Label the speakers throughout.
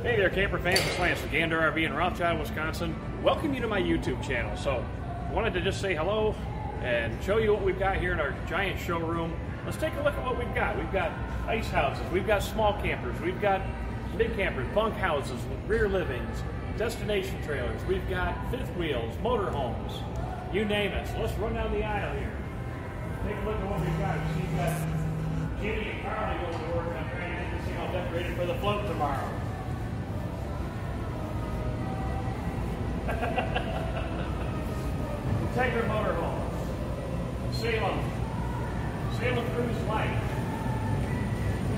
Speaker 1: Hey there, camper fans. It's Lance with Gander RV in Rothschild, Wisconsin. Welcome you to my YouTube channel. So, wanted to just say hello and show you what we've got here in our giant showroom. Let's take a look at what we've got. We've got ice houses, we've got small campers, we've got big campers, bunk houses, rear livings, destination trailers, we've got fifth wheels, motorhomes, you name it. So let's run down the aisle here. Take a look at what we've got. We've got Jimmy and Carly going to work on trying to get this thing all decorated for the float tomorrow. Entegra Motorhomes, Salem, Salem Cruise Lite,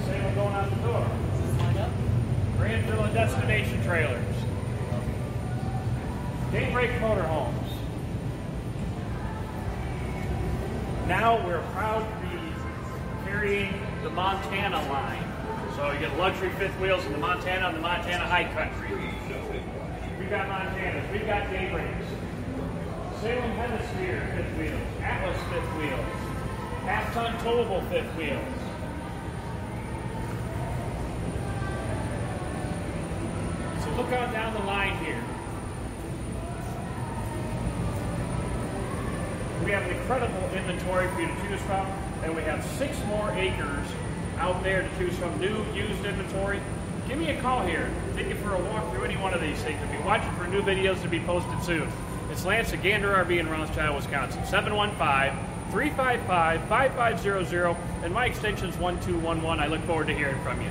Speaker 1: Salem going out the door, Grand Villa and Destination Trailers, Daybreak Motorhomes. Now we're proud to be carrying the Montana line. So you get luxury fifth wheels in the Montana and the Montana High Country. We've got Montanas, we've got Daybreaks, Salem Hemisphere fifth wheels, Atlas fifth wheels, half ton towable fifth wheels. So look out down the line here. We have an incredible inventory for you to choose from, and we have six more acres out there to choose from, new, used inventory. Give me a call here. Take you for a walk through any one of these things. If you're watching for new videos to be posted soon. It's Lance at Gander RV in Rothschild, Wisconsin. 715-355-5500, and my extension is 1211. I look forward to hearing from you.